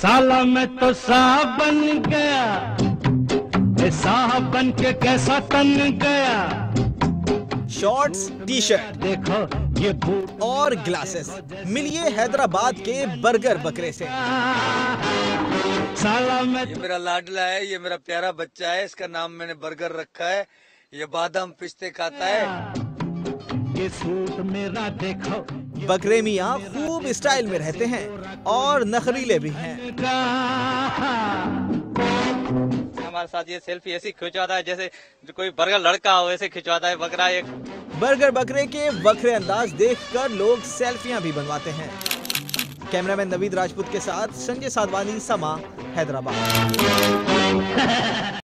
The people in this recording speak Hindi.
साला मैं तो साहब बन गया। ए साहब बन के कैसा तन गया। शॉर्ट्स टी शर्ट देखो ये बूट और ग्लासेस मिलिए हैदराबाद के बर्गर बकरे से। साला मैं ये मेरा लाडला है ये मेरा प्यारा बच्चा है इसका नाम मैंने बर्गर रखा है। ये बादाम पिस्ते खाता है। ये सूट मेरा देखो बकरे मियाँ खूब स्टाइल में रहते हैं और नखरीले भी हैं। हमारे साथ ये सेल्फी ऐसी खिंचवाता है जैसे कोई बर्गर लड़का हो ऐसे खिंचवाता है बकरा एक। बर्गर बकरे के बकरे अंदाज देखकर लोग सेल्फियाँ भी बनवाते हैं। कैमरामैन नवीद राजपूत के साथ संजय साधवानी समा हैदराबाद।